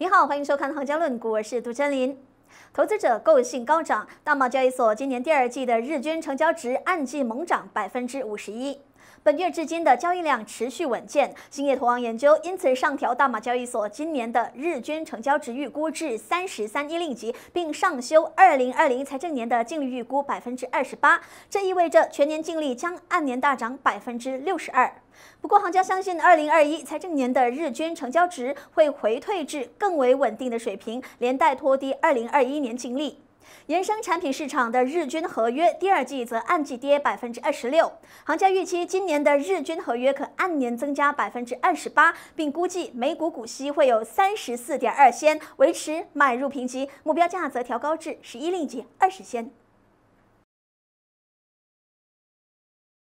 你好，欢迎收看《行家论股》，我是杜真林。投资者购性高涨，大马交易所今年第二季的日均成交值按季猛涨百分之五十一。本月至今的交易量持续稳健，兴业投行研究因此上调大马交易所今年的日均成交值预估至三十三亿令吉，并上修二零二零财政年的净利预估百分之二十八。这意味着全年净利将按年大涨百分之六十二。不过，行家相信二零二一财政年的日均成交值会回退至更为稳定的水平，连带拖低二零二一年净利。衍生产品市场的日均合约第二季则按季跌百分之二十六，行家预期今年的日均合约可按年增加百分之二十八，并估计每股股息会有三十四点二仙，维持买入评级，目标价则调高至十一令吉二十仙。